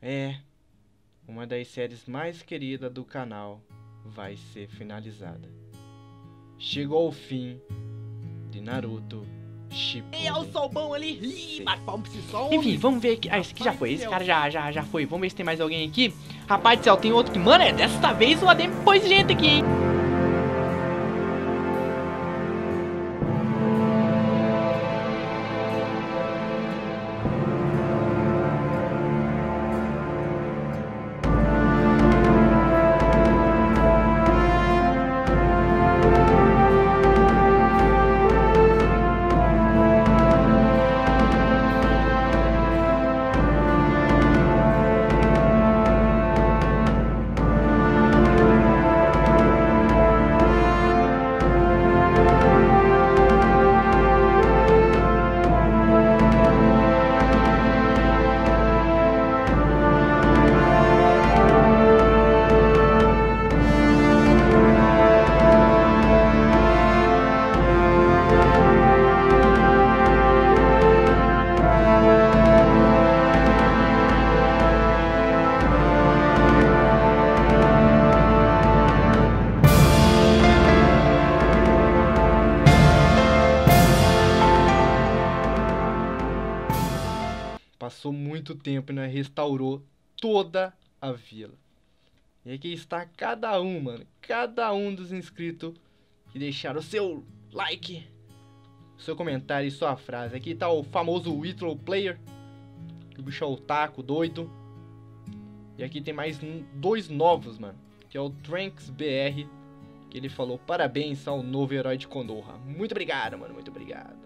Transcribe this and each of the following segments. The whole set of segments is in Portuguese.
É, uma das séries mais queridas do canal vai ser finalizada. Chegou ao fim de Naruto Shippuden. É o sol bom ali. Enfim, vamos ver aqui. Ah, esse aqui já foi. Esse cara já, já, já foi. Vamos ver se tem mais alguém aqui. Rapaz do céu, tem outro que. Mano, é dessa vez o ADM pôs gente aqui, hein? Muito tempo e nós restaurou toda a vila. E aqui está cada um, mano. Cada um dos inscritos que deixaram o seu like, seu comentário e sua frase. Aqui tá o famoso Whitlow Player. O bicho é o taco, doido. E aqui tem mais dois novos, mano. Que é o Tranks BR. Que ele falou parabéns ao novo herói de Konoha. Muito obrigado, mano. Muito obrigado.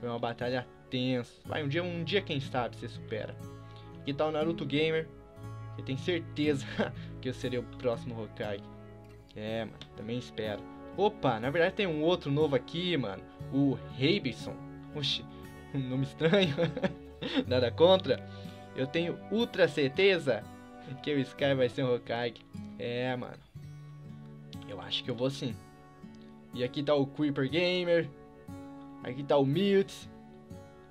Foi uma batalha tensa. Vai, um dia, um dia quem sabe você supera. Aqui tá o Naruto Gamer. Eu tenho certeza que eu serei o próximo Hokage. É, mano, também espero. Opa, na verdade tem um outro novo aqui, mano. O Rabison. Oxi, um nome estranho. Nada contra. Eu tenho ultra certeza que o Sky vai ser um Hokage. É, mano. Eu acho que eu vou sim. E aqui tá o Creeper Gamer. Aqui tá o Miltz.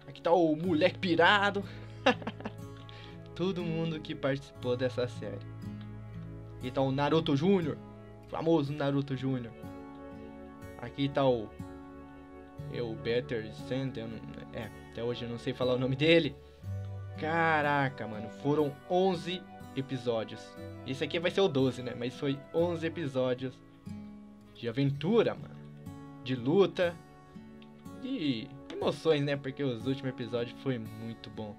Aqui tá o Moleque Pirado. Todo mundo que participou dessa série. Aqui tá o Naruto Júnior. Famoso Naruto Júnior. Aqui tá o. Eu, Better Sand. Eu não, é, até hoje eu não sei falar o nome dele. Caraca, mano. Foram 11 episódios. Esse aqui vai ser o 12, né? Mas foi 11 episódios de aventura, mano. De luta. De emoções, né? Porque os últimos episódios foi muito bom.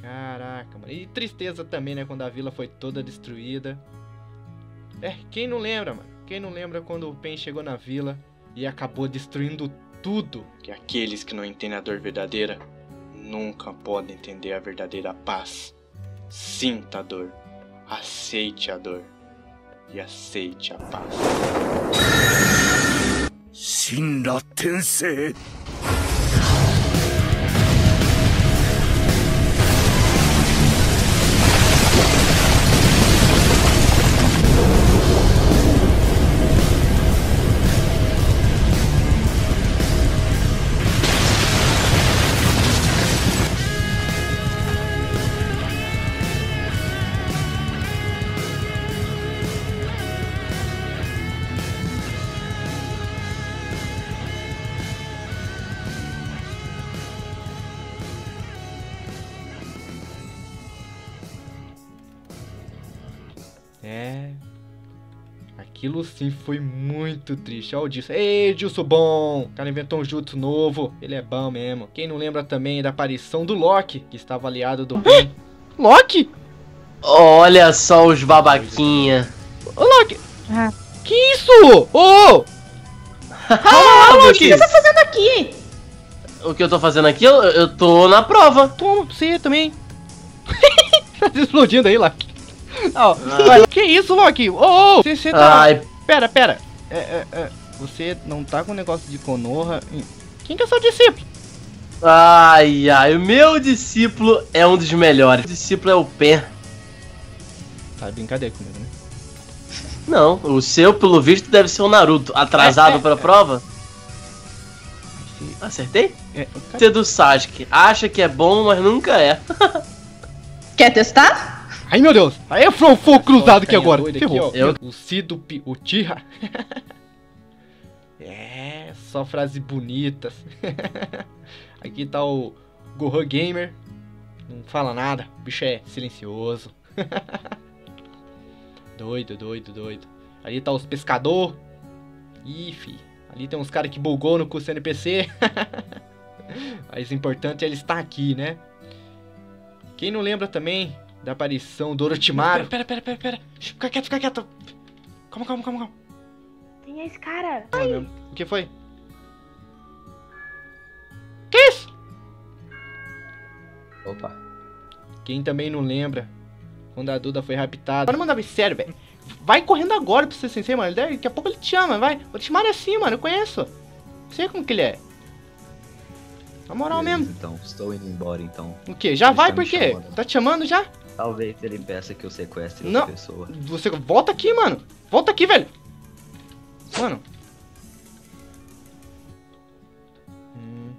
Caraca, mano. E tristeza também, né? Quando a vila foi toda destruída. É, quem não lembra, mano? Quem não lembra quando o Pen chegou na vila e acabou destruindo tudo? Que aqueles que não entendem a dor verdadeira nunca podem entender a verdadeira paz. Sinta a dor, aceite a dor e aceite a paz. 神罗転生 É. Aquilo sim foi muito triste. Olha o Dilson. Ei, Dilson bom! O cara inventou um jutsu novo. Ele é bom mesmo. Quem não lembra também da aparição do Loki, que estava aliado do Pen. Loki? Olha só os babaquinha. Ô, Loki! Que isso? Ô! Ah, Loki! Loki! fazendo aqui? O que eu tô fazendo aqui? Eu, eu tô na prova. Toma pra você também. tá explodindo aí, Loki. Ó, vai, que isso, Loki? Ô, ô! Você, você tá... Ai, Pera, pera. É, é, é, você não tá com negócio de Konoha? Quem que é seu discípulo? ai, ai. O meu discípulo é um dos melhores. O discípulo é o Pen. Tá brincadeira comigo, né? Não, o seu, pelo visto, deve ser o Naruto. Atrasado É, é, pra é. prova? Acertei? É, Você é do Sasuke. Acha que é bom, mas nunca é. Quer testar? Ai meu Deus! Aí foi o fogo cruzado aqui agora. Ferrou. aqui, ó. Eu... O Cido o Tira. é, só frases bonitas. aqui tá o Gohan Gamer. Não fala nada. O bicho é silencioso. doido, doido, doido. Ali tá os pescador. Ih, fi. Ali tem uns caras que bugou no curso NPC. Mas o importante é ele estar aqui, né? Quem não lembra também da aparição do Orochimaru? Pera, pera, pera, pera. Shh, Fica quieto, fica quieto. Calma, calma, calma, calma. Tem esse cara. Não é? O que foi? Que isso? Opa. Quem também não lembra quando a Duda foi raptada? Bora mandar bem sério, velho. Vai correndo agora pra ser sensei, mano. Daqui a pouco ele te chama, vai. O Orochimaru é assim, mano. Eu conheço. Sei como que ele é. Na moral Beleza, mesmo. Então, estou indo embora então. O quê? Já Ele vai tá por quê? Tá te chamando já? Talvez ele peça que eu sequestre Não. outra pessoa. Você volta aqui, mano. Volta aqui, velho. Mano. Hum.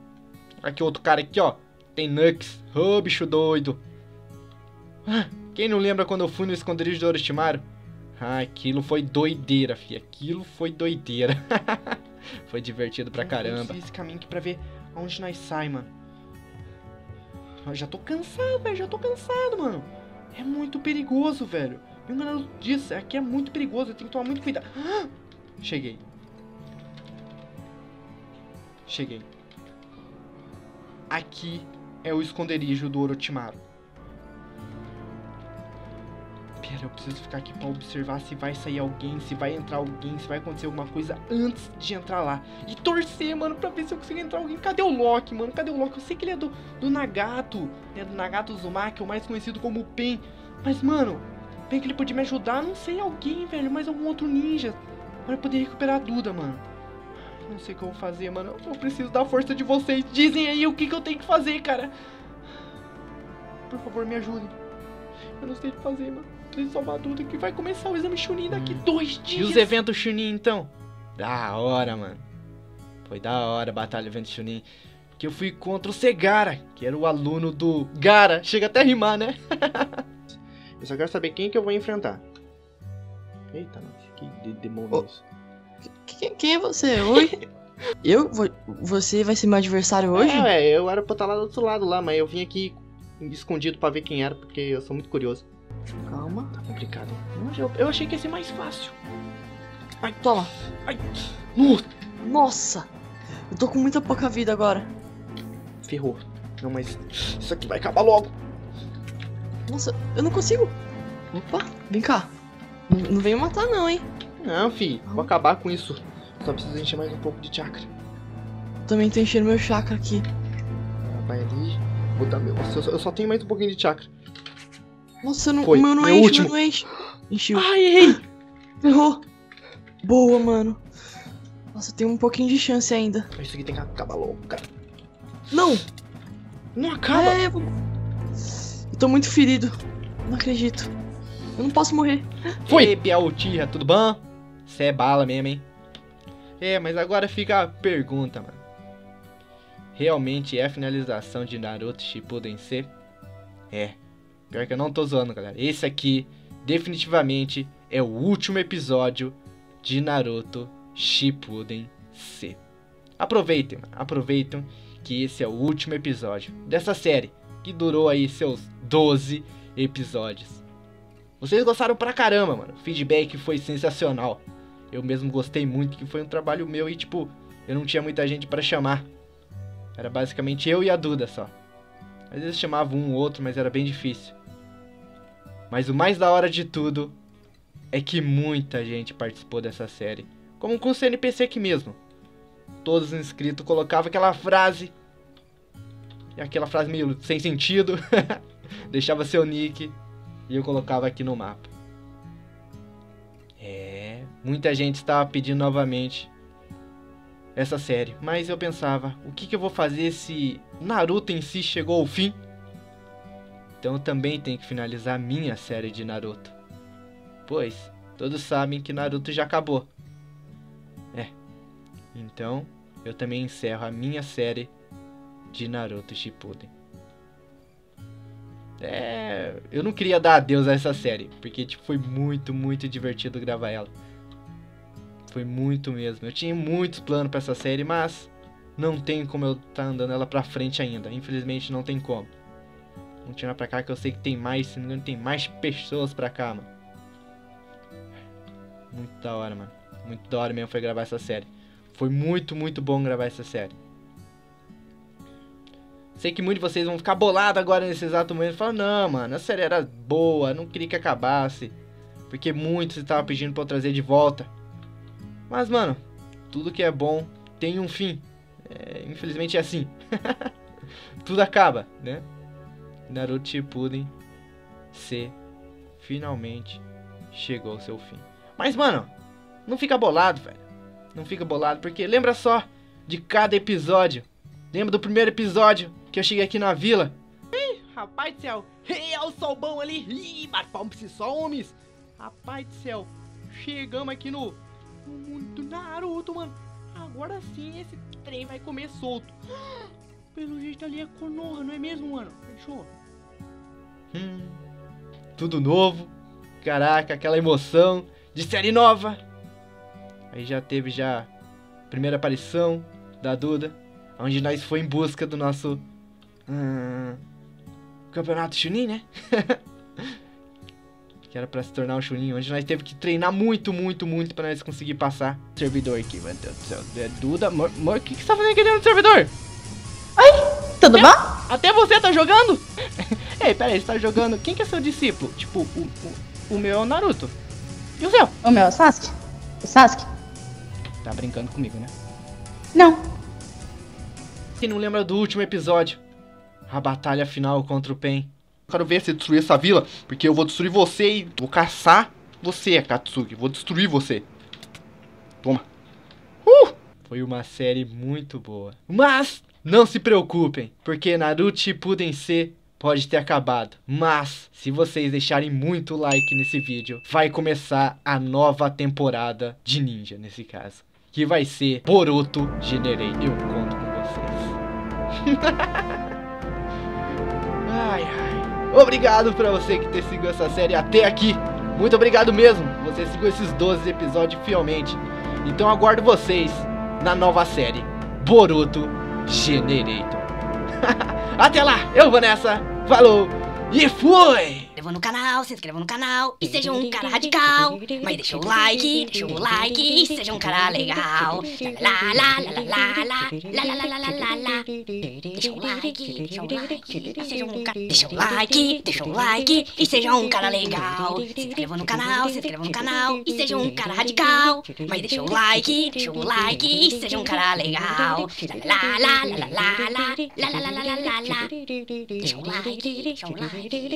Aqui outro cara aqui, ó. Tem Nux. Ô, bicho doido. Ah, Quem não lembra quando eu fui no esconderijo do Orochimaru? Ah, aquilo foi doideira, fi. Aquilo foi doideira. foi divertido pra caramba. Esse caminho aqui pra ver aonde nós sai, mano. Eu já tô cansado, velho. Já tô cansado, mano. É muito perigoso, velho. Me engano disso. Aqui é muito perigoso. Eu tenho que tomar muito cuidado. Cheguei. Cheguei. Aqui é o esconderijo do Orochimaru. Pera, eu preciso ficar aqui pra observar se vai sair alguém, se vai entrar alguém, se vai acontecer alguma coisa antes de entrar lá. E torcer, mano, pra ver se eu consigo entrar alguém. Cadê o Loki, mano? Cadê o Loki? Eu sei que ele é do, do Nagato, né? Do Nagato Uzumaki, o mais conhecido como Pen. Mas, mano, bem que ele podia me ajudar, não sei, alguém, velho, mais algum outro ninja. Pra poder recuperar a Duda, mano. Não sei o que eu vou fazer, mano. Eu preciso da força de vocês. Dizem aí o que, que eu tenho que fazer, cara. Por favor, me ajudem. Eu não sei o que fazer, mano. Salvar a Duda que vai começar o exame Chunin daqui dois E dias. os eventos Chunin, então? Da hora, mano. Foi da hora a batalha evento Chunin. Que eu fui contra o Segara, que era o aluno do Gara. Chega até a rimar, né? Eu só quero saber quem que eu vou enfrentar. Eita, nossa, que de demônio isso. Quem, quem é você? Oi? Eu? Vo- Você vai ser meu adversário hoje? É, eu era pra estar lá do outro lado lá, mas eu vim aqui escondido pra ver quem era, porque eu sou muito curioso. Calma. Tá complicado. Eu, eu achei que ia ser mais fácil. Ai, toma. Ai, Nossa. Eu tô com muita pouca vida agora. ferrou. Não, mas isso aqui vai acabar logo. Nossa, eu não consigo. Opa, vem cá. Não, não vem me matar não, hein? Não, fi, vou acabar com isso. Só preciso encher mais um pouco de chakra. Também tô enchendo meu chakra aqui. Ah, Vai ali, botar meu. Nossa, eu só, eu só tenho mais um pouquinho de chakra. Nossa, não, Foi, o meu não meu enche, último. meu não enche. Encheu. Ai, errei! Errou. Boa, mano. Nossa, tem um pouquinho de chance ainda. Isso aqui tem que acabar logo, cara. Não! Não acaba! É, eu eu tô muito ferido. Não acredito. Eu não posso morrer. Foi! Ei, Piau Tira, tudo bom? Cê é bala mesmo, hein? É, mas agora fica a pergunta, mano. Realmente é a finalização de Naruto Shippuden C? É. Pior que eu não tô zoando, galera. Esse aqui, definitivamente, é o último episódio de Naruto Shippuden C. Aproveitem. Aproveitem que esse é o último episódio dessa série, que durou aí seus 12 episódios. Vocês gostaram pra caramba, mano. O feedback foi sensacional. Eu mesmo gostei muito, que foi um trabalho meu e, tipo, eu não tinha muita gente pra chamar. Era basicamente eu e a Duda só. Às vezes chamava um ou outro, mas era bem difícil. Mas o mais da hora de tudo é que muita gente participou dessa série. Como com o CNPC aqui mesmo. Todos os inscritos colocavam aquela frase. E aquela frase meio sem sentido. Deixava seu nick e eu colocava aqui no mapa. É, muita gente estava pedindo novamente essa série, mas eu pensava, o que, que eu vou fazer se Naruto em si chegou ao fim? Então eu também tenho que finalizar minha série de Naruto. Pois, todos sabem que Naruto já acabou. É. Então, eu também encerro a minha série de Naruto Shippuden. É, eu não queria dar adeus a essa série, porque tipo, foi muito, muito divertido gravar ela. Foi muito mesmo. Eu tinha muitos planos pra essa série, mas não tem como eu tá andando ela pra frente ainda. Infelizmente não tem como. Continuar pra cá que eu sei que tem mais, se não me engano, tem mais pessoas pra cá, mano. Muito da hora, mano. Muito da hora mesmo foi gravar essa série. Foi muito, muito bom gravar essa série. Sei que muitos de vocês vão ficar bolados agora nesse exato momento. Falar, não, mano, a série era boa, não queria que acabasse. Porque muitos estavam pedindo pra eu trazer de volta. Mas, mano, tudo que é bom tem um fim. É, infelizmente é assim. tudo acaba, né? Naruto Shippuden C finalmente chegou ao seu fim. Mas, mano, não fica bolado, velho. Não fica bolado, porque lembra só de cada episódio. Lembra do primeiro episódio que eu cheguei aqui na vila? Rapaz do céu. Ih, é o bom ali. Ih, bate pra esses homens. Rapaz do céu, chegamos aqui no, no mundo do Naruto, mano. Agora sim esse trem vai comer solto. Pelo jeito ali é Konoha, não é mesmo, mano? Fechou? Hum, tudo novo. Caraca, aquela emoção de série nova. Aí já teve já a primeira aparição da Duda, onde nós foi em busca do nosso hum, campeonato Chunin, né? que era pra se tornar o Chunin, onde nós teve que treinar muito, muito, muito pra nós conseguir passar. Servidor aqui, meu Deus do céu. É Duda, o que, que você tá fazendo aqui dentro do servidor? Tudo bom? Até você tá jogando? Ei, pera aí, você tá jogando. Quem que é seu discípulo? Tipo, o, o, o meu é o Naruto. E o seu? O meu é o Sasuke? O Sasuke? Tá brincando comigo, né? Não. Quem não lembra do último episódio? A batalha final contra o Pen. Quero ver você destruir essa vila, porque eu vou destruir você e vou caçar você, Akatsuki. Vou destruir você. Toma. Uh! Foi uma série muito boa. Mas não se preocupem, porque Naruto Shippuden C pode ter acabado. Mas se vocês deixarem muito like nesse vídeo, vai começar a nova temporada de Ninja nesse caso, que vai ser Boruto Generei. Eu conto com vocês. ai ai. Obrigado pra você que ter seguido essa série até aqui. Muito obrigado mesmo. Você seguiu esses 12 episódios fielmente. Então aguardo vocês na nova série Boruto Generator. Até lá, eu vou nessa. Falou e fui! Inscrevam no canal, se inscrevam no canal e seja um cara radical. Mas deixa o like, deixa o like e seja um cara legal. Lá, lá, lá, lá, lá, lá, lá, lá, lá, lá, lá, lá. Deixa o like, deixa o like e seja um cara. Deixa o like, deixa o like e seja um cara legal. Se inscreva no canal, se inscreva no canal e seja um cara radical. Mas deixa o like, deixa o like e seja um cara legal. Lá, lá, lá, lá, lá, lá, lá, lá, lá, lá, lá, lá. Deixa o like, deixa o like